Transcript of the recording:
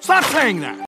Stop saying that!